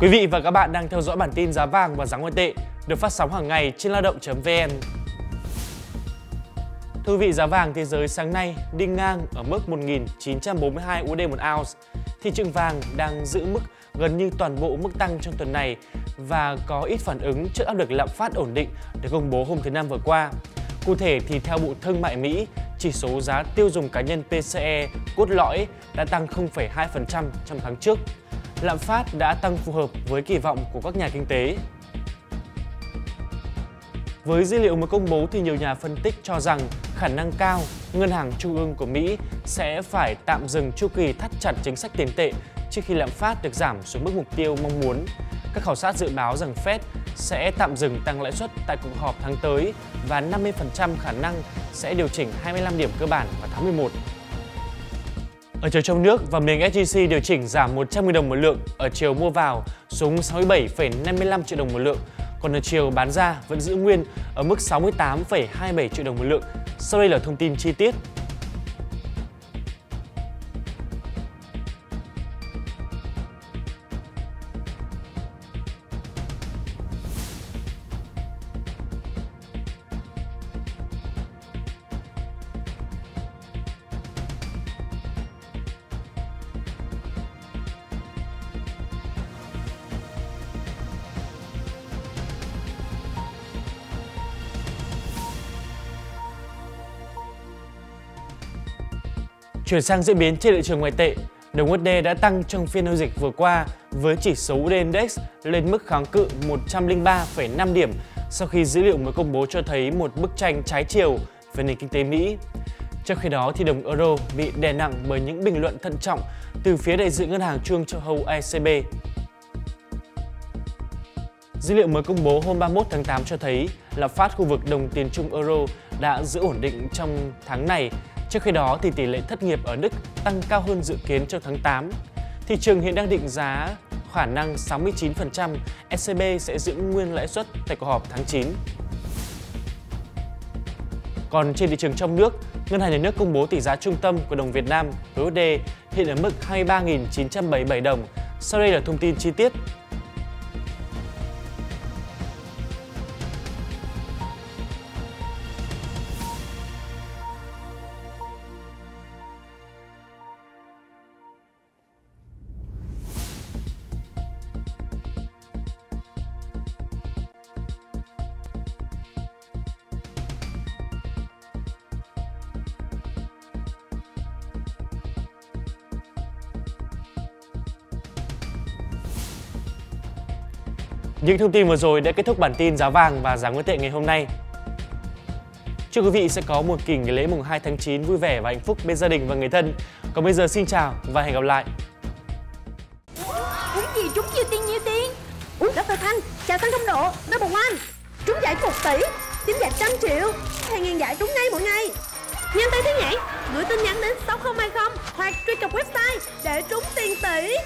Quý vị và các bạn đang theo dõi bản tin giá vàng và giá ngoại tệ được phát sóng hàng ngày trên lao động.vn. Thưa quý vị, giá vàng thế giới sáng nay đi ngang ở mức 1.942 USD một ounce. Thị trường vàng đang giữ mức gần như toàn bộ mức tăng trong tuần này và có ít phản ứng trước áp lực lạm phát ổn định được công bố hôm thứ Năm vừa qua. Cụ thể thì theo Bộ Thương mại Mỹ, chỉ số giá tiêu dùng cá nhân PCE cốt lõi đã tăng 0,2% trong tháng trước. Lạm phát đã tăng phù hợp với kỳ vọng của các nhà kinh tế. Với dữ liệu mới công bố thì nhiều nhà phân tích cho rằng khả năng cao Ngân hàng Trung ương của Mỹ sẽ phải tạm dừng chu kỳ thắt chặt chính sách tiền tệ trước khi lạm phát được giảm xuống mức mục tiêu mong muốn. Các khảo sát dự báo rằng Fed sẽ tạm dừng tăng lãi suất tại cuộc họp tháng tới và 50% khả năng sẽ điều chỉnh 25 điểm cơ bản vào tháng 11. Ở chiều trong nước, vàng miếng SJC điều chỉnh giảm 100.000 đồng một lượng ở chiều mua vào xuống 67,55 triệu đồng một lượng, còn ở chiều bán ra vẫn giữ nguyên ở mức 68,27 triệu đồng một lượng. Sau đây là thông tin chi tiết Chuyển sang diễn biến trên thị trường ngoại tệ, đồng USD đã tăng trong phiên giao dịch vừa qua với chỉ số USD Index lên mức kháng cự 103,5 điểm sau khi dữ liệu mới công bố cho thấy một bức tranh trái chiều về nền kinh tế Mỹ. Trong khi đó thì đồng euro bị đè nặng bởi những bình luận thận trọng từ phía đại diện ngân hàng trung châu Âu ECB. Dữ liệu mới công bố hôm 31 tháng 8 cho thấy lạm phát khu vực đồng tiền chung euro đã giữ ổn định trong tháng này Trước khi đó thì tỷ lệ thất nghiệp ở Đức tăng cao hơn dự kiến trong tháng 8. Thị trường hiện đang định giá khả năng 69% ECB sẽ giữ nguyên lãi suất tại cuộc họp tháng 9. Còn trên thị trường trong nước, Ngân hàng Nhà nước công bố tỷ giá trung tâm của đồng Việt Nam USD hiện ở mức 23.977 đồng. Sau đây là thông tin chi tiết Những thông tin vừa rồi đã kết thúc bản tin giá vàng và giá ngoại tệ ngày hôm nay. Chúc quý vị sẽ có một kỳ nghỉ lễ mùng 2 tháng 9 vui vẻ và hạnh phúc bên gia đình và người thân. Còn bây giờ xin chào và hẹn gặp lại. Uống gì trúng nhiều tiền nhiều tiền Uống Dr. Thanh, chào tăng công độ, number one Trúng giải 1 tỷ, tím giải trăm triệu Hàng ngàn giải trúng ngay mỗi ngày Nhanh tay thế nhảy, gửi tin nhắn đến 6020 hoặc truy cập website để trúng tiền tỷ